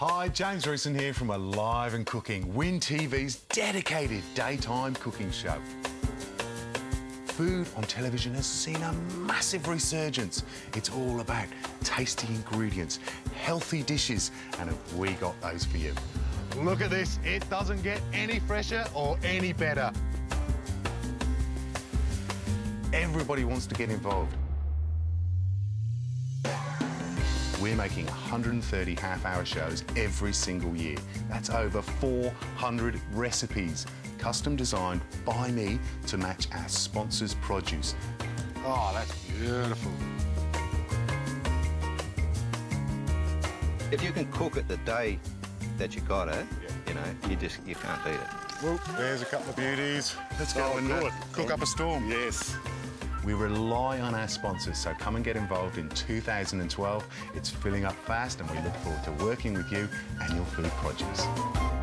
Hi, James Reeson here from Alive and Cooking, Win TV's dedicated daytime cooking show. Food on television has seen a massive resurgence. It's all about tasty ingredients, healthy dishes, and have we got those for you? Look at this, it doesn't get any fresher or any better. Everybody wants to get involved. We're making 130 half-hour shows every single year. That's over 400 recipes, custom designed by me to match our sponsors' produce. Oh, that's beautiful. If you can cook it the day that you got it, you know, you just you can't beat it. Well, there's a couple of beauties. Let's go Oh, and good. cook up a storm. Yes. We rely on our sponsors, so come and get involved in 2012. It's filling up fast, and we look forward to working with you and your food produce.